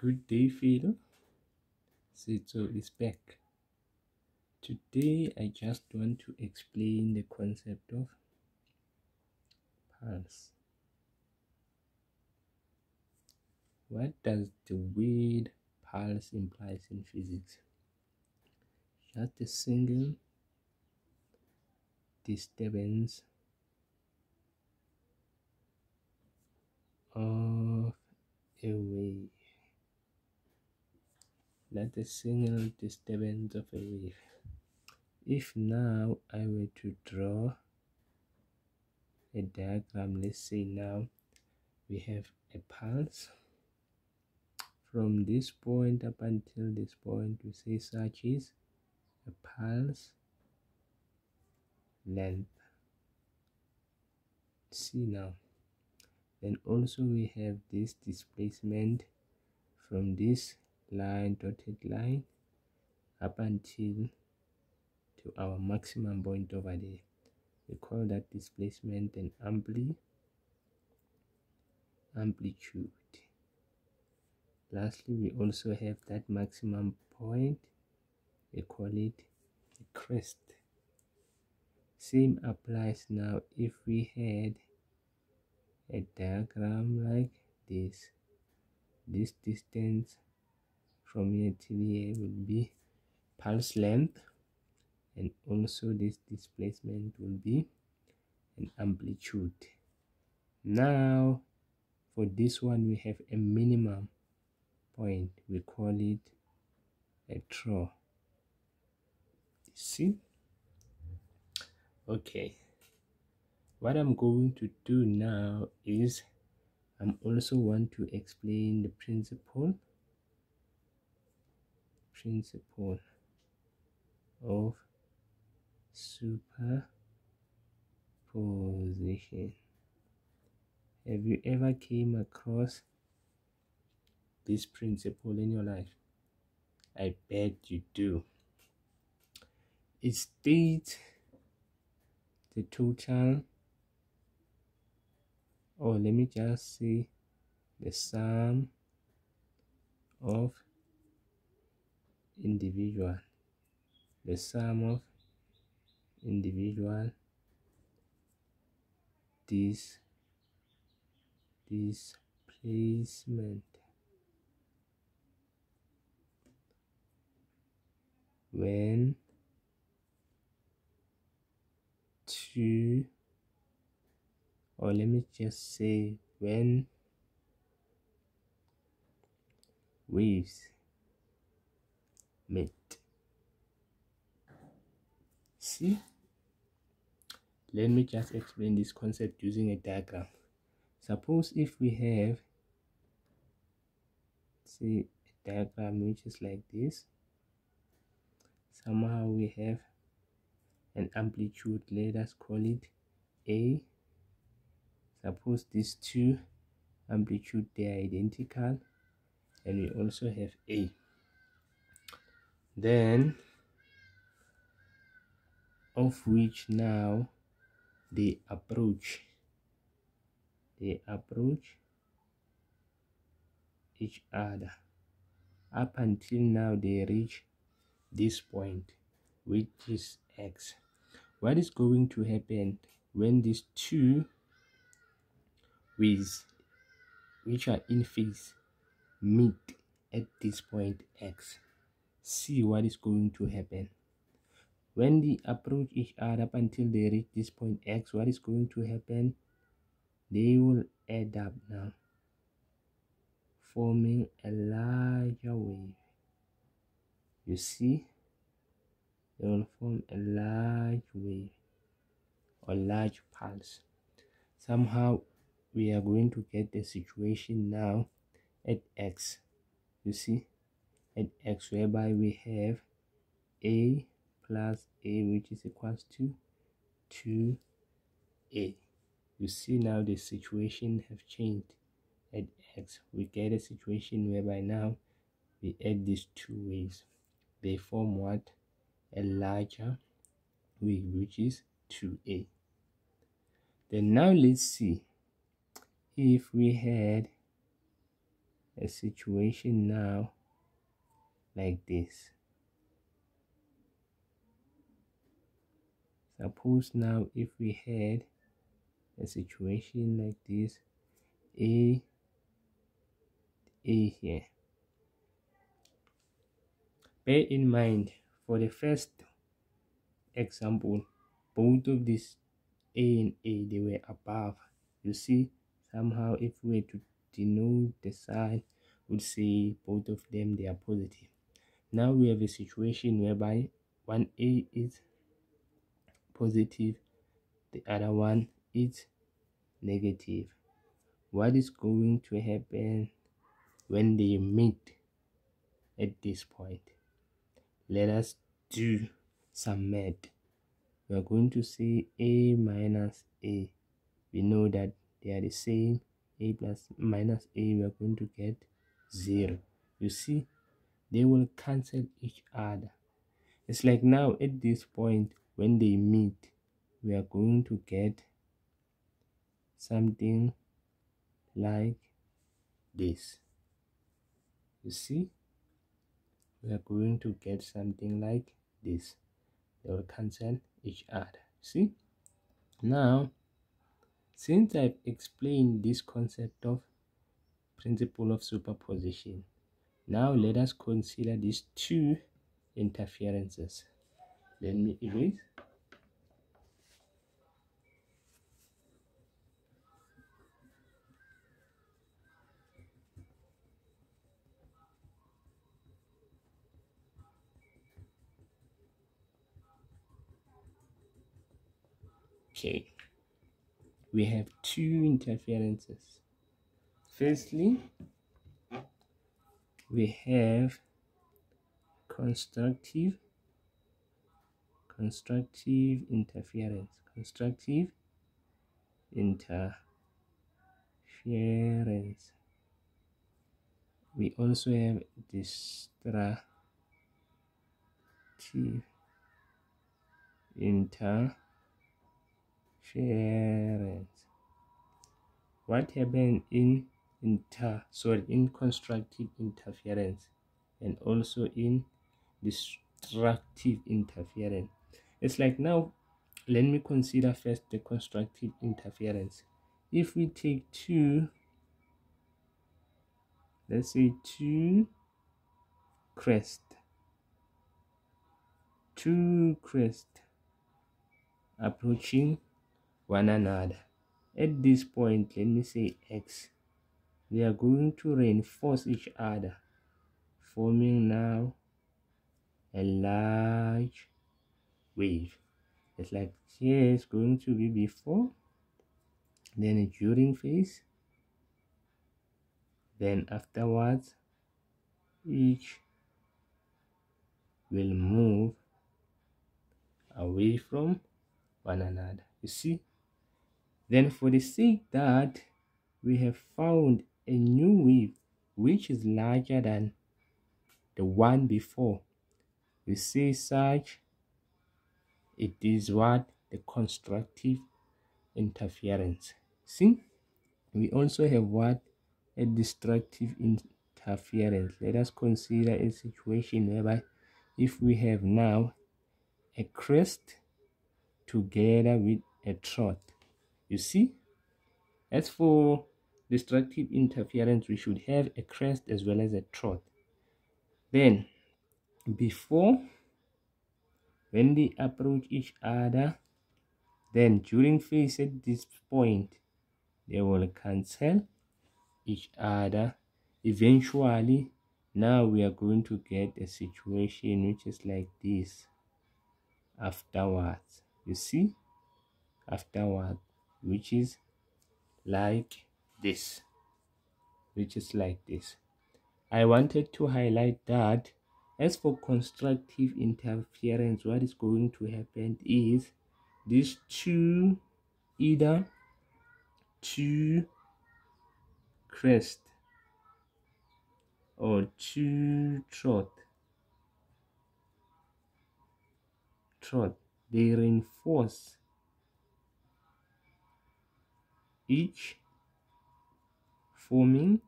Good day, Philo. Sitso is back. Today, I just want to explain the concept of pulse. What does the word pulse implies in physics? Just a single disturbance of a wave. Not a single disturbance of a wave. If now I were to draw a diagram, let's say now we have a pulse from this point up until this point, we say such is a pulse length. See now then also we have this displacement from this line dotted line up until to our maximum point over there. We call that displacement an ampli amplitude. Lastly we also have that maximum point we call it a crest. Same applies now if we had a diagram like this. This distance from here till here will be pulse length and also this displacement will be an amplitude. Now for this one we have a minimum point. We call it a trough see? Okay. What i'm going to do now is i'm also want to explain the principle principle of superposition. Have you ever came across this principle in your life? I bet you do. It states the total or let me just say the sum of individual the sum of individual this displacement when two or let me just say when waves meet see? Let me just explain this concept using a diagram. Suppose if we have see, a diagram which is like this. Somehow we have an amplitude let us call it a. Suppose these two amplitude they are identical and we also have a then of which now they approach they approach each other. Up until now they reach this point which is x. What is going to happen when these two with which are in phase meet at this point x see what is going to happen. When they approach each other up until they reach this point x what is going to happen? They will add up now forming a larger wave. You see? They will form a large wave or large pulse. Somehow we are going to get the situation now at x. You see at x whereby we have a plus a which is equals to 2a you see now the situation have changed. At x we get a situation whereby now we add these two waves they form what? A larger wave which is 2a then now let's see if we had a situation now like this. Suppose now if we had a situation like this, A, A here. Bear in mind, for the first example, both of these A and A, they were above. You see, somehow if we were to denote the sign, would say both of them, they are positive. Now we have a situation whereby one A is positive the other one is negative. What is going to happen when they meet at this point? Let us do some math. We are going to say a minus a. We know that they are the same. A plus minus a we are going to get 0 you see they will cancel each other. It's like now at this point when they meet we are going to get something like this. You see? We are going to get something like this. They will cancel each other. See? Now since i've explained this concept of principle of superposition now let us consider these two interferences. Let me erase. Okay. We have two interferences. Firstly we have constructive constructive interference constructive interference. We also have destructive interference. What happened in inter sorry in constructive interference and also in destructive interference. It's like now let me consider first the constructive interference. If we take two let's say two crest two crest approaching one another. At this point let me say x they are going to reinforce each other forming now a large wave. It's like here is going to be before then a during phase then afterwards each will move away from one another. You see? Then for the sake that we have found a new wave which is larger than the one before we say such it is what the constructive interference. See we also have what a destructive interference. Let us consider a situation whereby if we have now a crest together with a trough you see as for destructive interference we should have a crest as well as a trough then before when they approach each other then during phase at this point they will cancel each other. Eventually now we are going to get a situation which is like this. Afterwards. You see? Afterwards which is like this which is like this. I wanted to highlight that as for constructive interference what is going to happen is these two either two crest or two trough trough they reinforce each forming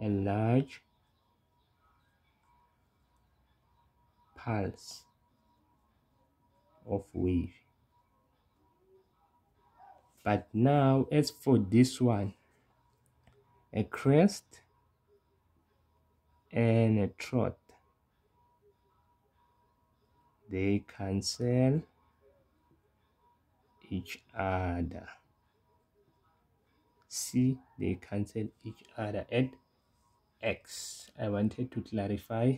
a large pulse of wave. But now as for this one a crest and a trough they cancel each other see they cancel each other at x. I wanted to clarify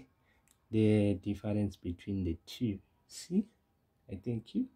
the difference between the two. See i thank you